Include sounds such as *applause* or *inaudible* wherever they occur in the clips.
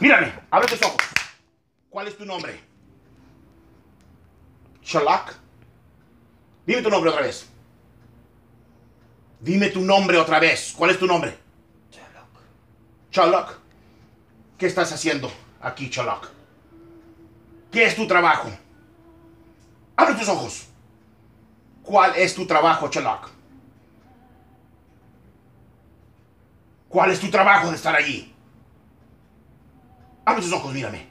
Mírame, abre tus ojos. ¿Cuál es tu nombre? Shalak. Dime tu nombre otra vez. Dime tu nombre otra vez. ¿Cuál es tu nombre? Chalak. ¿Qué estás haciendo aquí, Chalak? ¿Qué es tu trabajo? Abre tus ojos. ¿Cuál es tu trabajo, Chalak? ¿Cuál es tu trabajo de estar allí? Abre tus ojos, mírame.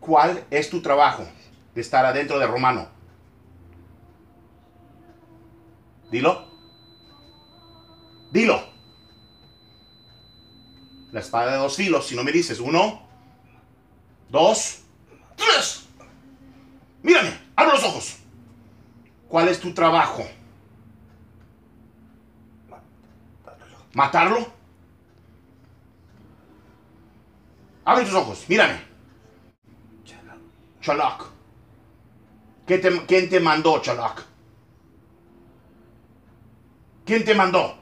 ¿Cuál es tu trabajo de estar adentro de Romano? Dilo. Dilo. La espada de dos filos, si no me dices. Uno, dos, tres. Mírame, abre los ojos. ¿Cuál es tu trabajo? ¿Matarlo? Abre tus ojos, mírame. Chalak. ¿Qué te- ¿Quién te mandó, Chalak? ¿Quién te mandó?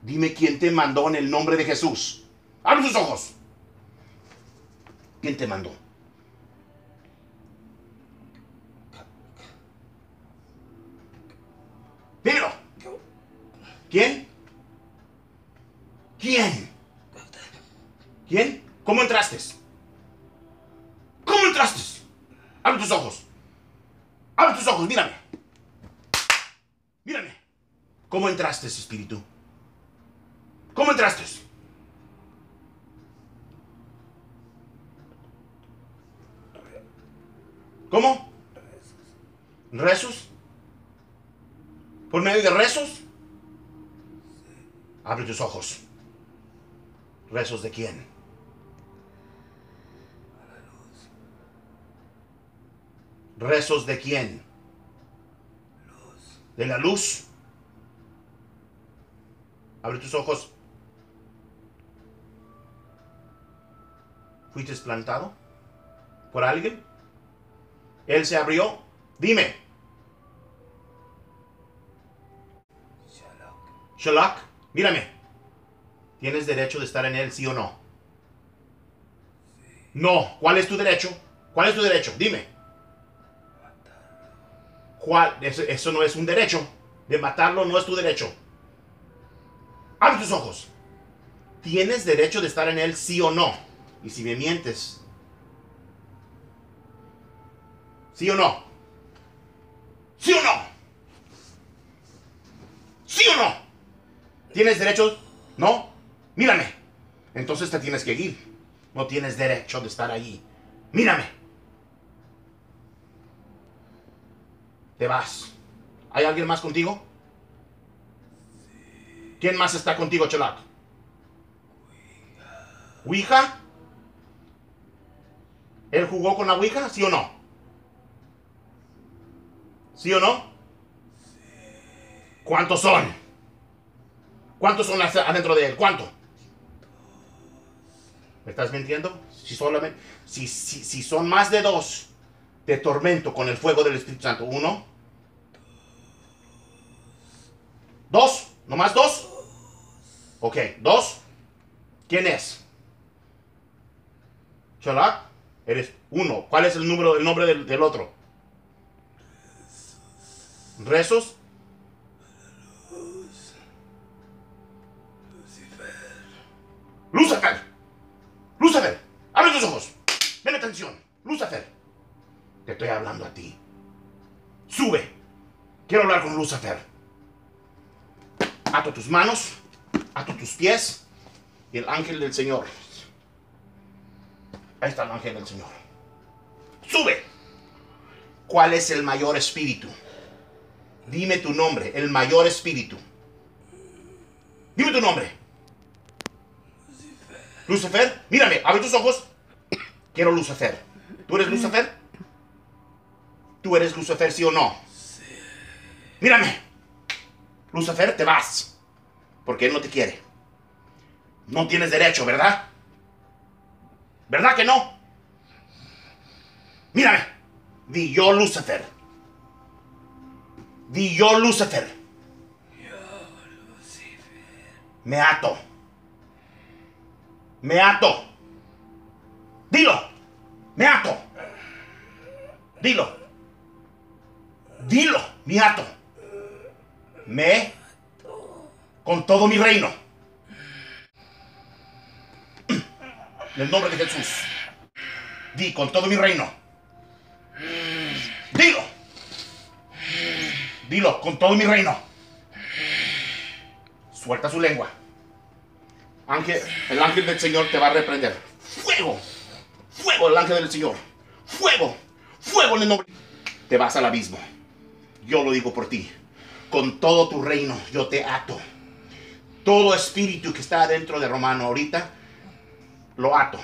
Dime quién te mandó en el nombre de Jesús. Abre tus ojos. ¿Quién te mandó? Dímelo. ¿Quién? ¿Quién? ¿Quién? ¿Cómo entraste? ¿Cómo entraste? Abre tus ojos. Abre tus ojos, mírame. Mírame. ¿Cómo entraste, espíritu? ¿Cómo entraste? ¿Cómo? ¿Rezos? ¿Por medio de rezos? Abre tus ojos. ¿Rezos de quién? ¿Rezos de quién? ¿De la luz? Abre tus ojos. ¿Fuiste plantado por alguien? Él se abrió. Dime. Shalak, mírame. ¿Tienes derecho de estar en él, sí o no? No. ¿Cuál es tu derecho? ¿Cuál es tu derecho? Dime. ¿Cuál? Eso, eso no es un derecho. De matarlo no es tu derecho. Abre tus ojos. ¿Tienes derecho de estar en él, sí o no? Y si me mientes, ¿sí o no? ¿Sí o no? ¿Sí o no? ¿Tienes derecho? ¿No? Mírame. Entonces te tienes que ir. No tienes derecho de estar allí. Mírame. Te vas. ¿Hay alguien más contigo? ¿Quién más está contigo, Chalak? ¿Ouija? ¿Él jugó con la Ouija? ¿Sí o no? ¿Sí o no? ¿Cuántos son? ¿Cuántos son adentro de él? ¿Cuánto? ¿Me estás mintiendo? Si, solamente, si, si, si son más de dos, te tormento con el fuego del Espíritu Santo. Uno. Dos. ¿Nomás dos? Ok, dos. ¿Quién es? Chalak, eres uno. ¿Cuál es el número, el nombre del, del otro? Rezos. Lucifer. Lucifer. Abre tus ojos. Ven atención. Lucifer. Te estoy hablando a ti. Sube. Quiero hablar con Lucifer. Ato tus manos. Ato tus pies. Y el ángel del Señor. Ahí está el ángel del Señor. Sube. ¿Cuál es el mayor espíritu? Dime tu nombre, el mayor espíritu. Dime tu nombre. Lucifer, mírame, abre tus ojos. Quiero Lucifer. ¿Tú eres Lucifer? ¿Tú eres Lucifer, sí o no? Mírame. Lucifer, te vas. Porque él no te quiere. No tienes derecho, ¿verdad? ¿Verdad que no? Mírame. Di yo Lucifer. Di yo Lucifer. Me ato. Me ato. Dilo. Me ato. Dilo. Dilo. Me ato. Me. Con todo mi reino. En el nombre de Jesús. Di con todo mi reino. Dilo. Dilo con todo mi reino. Suelta su lengua. Ángel, el ángel del Señor te va a reprender. Fuego. Fuego el ángel del Señor. Fuego. Fuego en el nombre. Te vas al abismo. Yo lo digo por ti. Con todo tu reino yo te ato. Todo espíritu que está dentro de Romano ahorita, lo ato.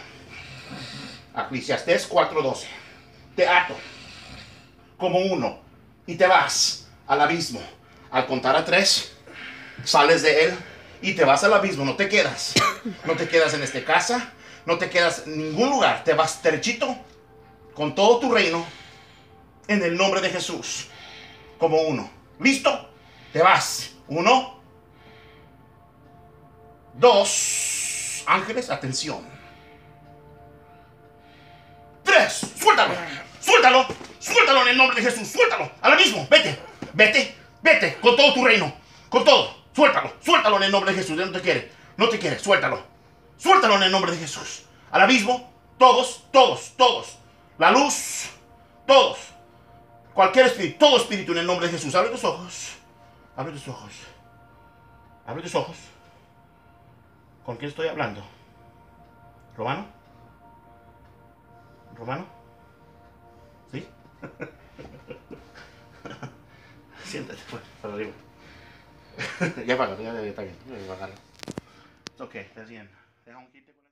Eclesiastés 4:12. Te ato como uno y te vas al abismo. Al contar a tres, sales de él y te vas al abismo. No te quedas. No te quedas en esta casa. No te quedas en ningún lugar. Te vas derechito con todo tu reino en el nombre de Jesús. Como uno. ¿Listo? Te vas. Uno. Dos. Ángeles, atención. Tres. Suéltalo. Suéltalo. Suéltalo en el nombre de Jesús. Suéltalo. Ahora mismo. Vete. Vete. Vete. Con todo tu reino. Con todo. Suéltalo. Suéltalo en el nombre de Jesús. No te quiere. No te quiere. Suéltalo. Suéltalo en el nombre de Jesús. Al abismo. Todos. Todos. Todos. La luz. Todos. Cualquier espíritu. Todo espíritu en el nombre de Jesús. Abre tus ojos. Abre tus ojos. Abre tus ojos. ¿Con quién estoy hablando? ¿Romano? ¿Romano? ¿Sí? *laughs* Siéntate, pues, para arriba. *laughs* ya paga, ya, está bien. Ok, estás bien. Deja un con